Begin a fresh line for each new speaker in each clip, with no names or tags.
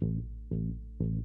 Thank you.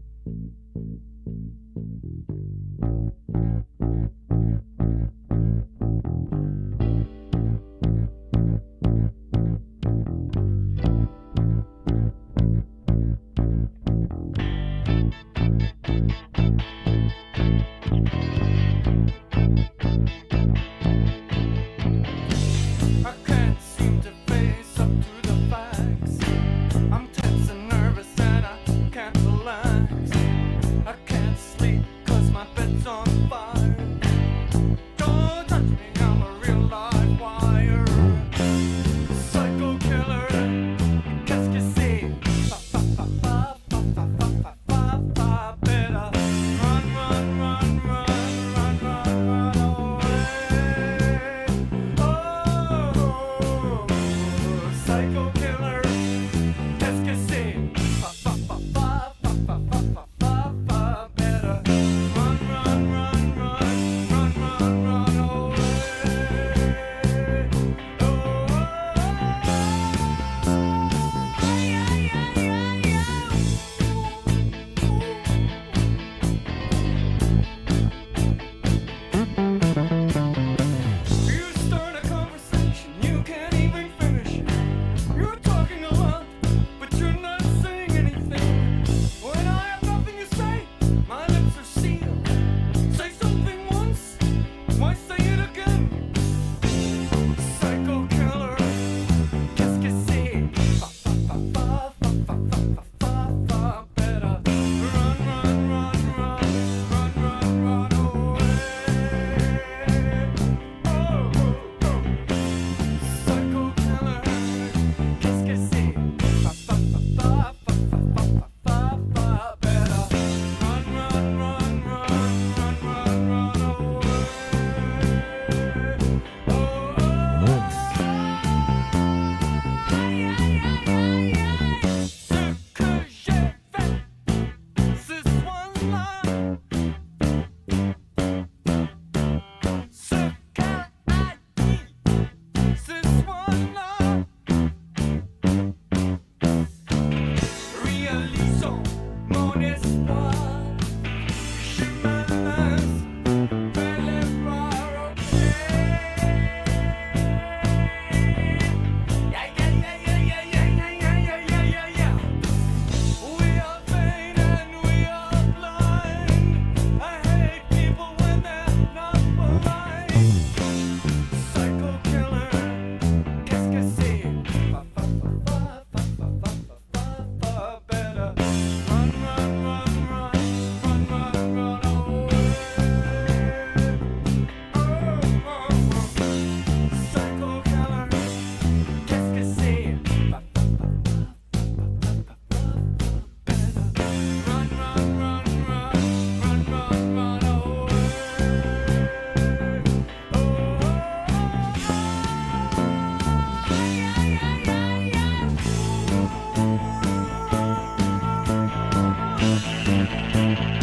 Shh. Thank you.